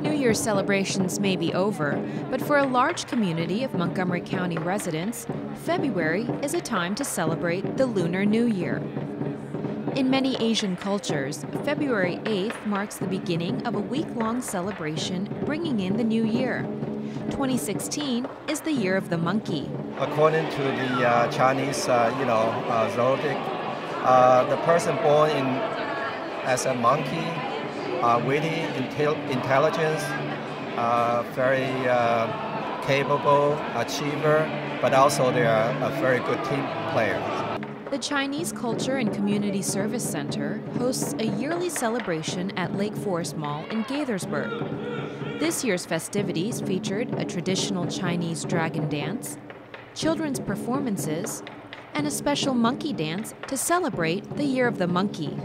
New Year's celebrations may be over, but for a large community of Montgomery County residents, February is a time to celebrate the Lunar New Year. In many Asian cultures, February 8th marks the beginning of a week long celebration bringing in the new year. 2016 is the year of the monkey. According to the uh, Chinese, uh, you know, uh, zodiac, uh, the person born in as a monkey, uh, witty, intel- intelligence, uh, very capable achiever, but also they are a very good team player. The Chinese Culture and Community Service Center hosts a yearly celebration at Lake Forest Mall in Gaithersburg. This year's festivities featured a traditional Chinese dragon dance, children's performances, and a special monkey dance to celebrate the Year of the Monkey.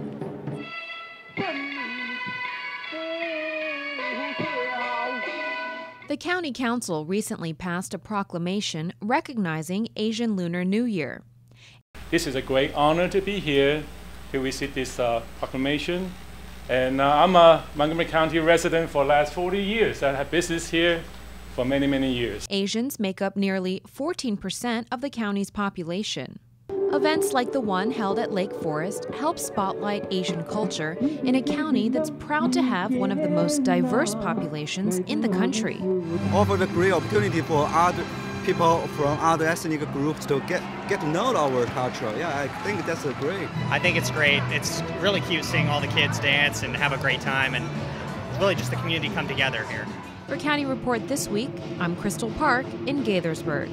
The County Council recently passed a proclamation recognizing Asian Lunar New Year. This is a great honor to be here to visit this uh, proclamation. And uh, I'm a Montgomery County resident for the last 40 years. I have business here for many, many years. Asians make up nearly 14% of the county's population. Events like the one held at Lake Forest help spotlight Asian culture in a county that's proud to have one of the most diverse populations in the country. Offer a great opportunity for other people from other ethnic groups to get get to know our culture. Yeah, I think that's great. I think it's great. It's really cute seeing all the kids dance and have a great time, and really just the community come together here. For County Report this week, I'm Crystal Park in Gaithersburg.